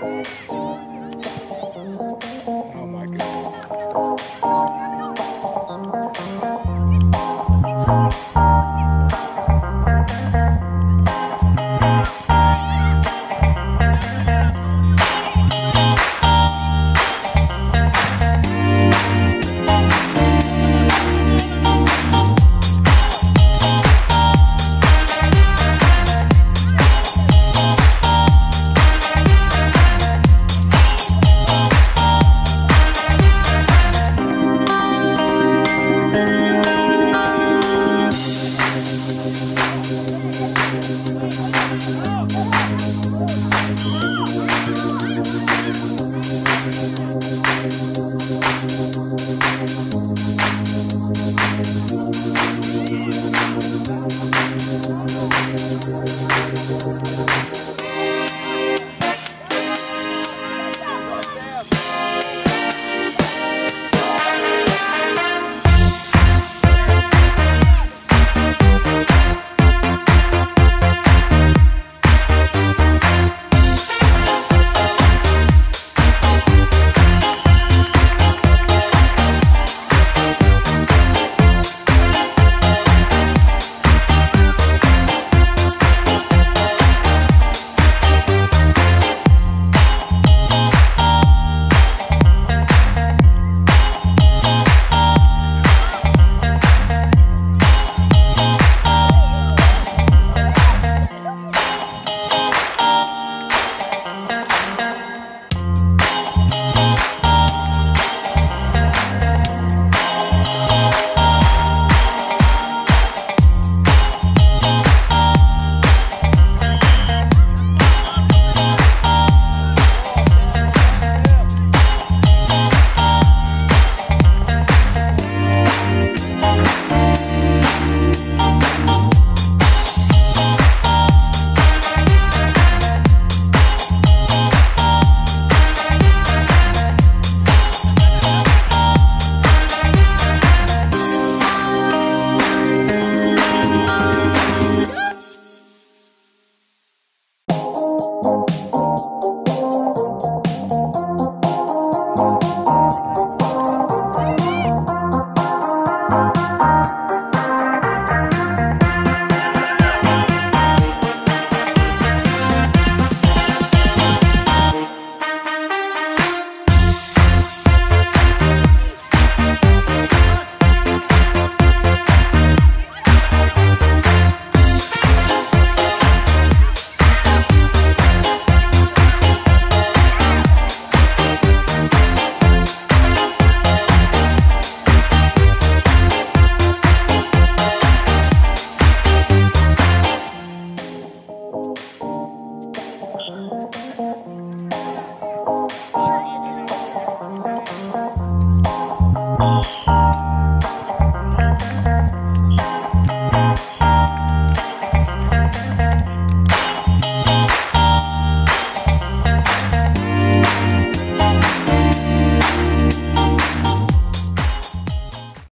Música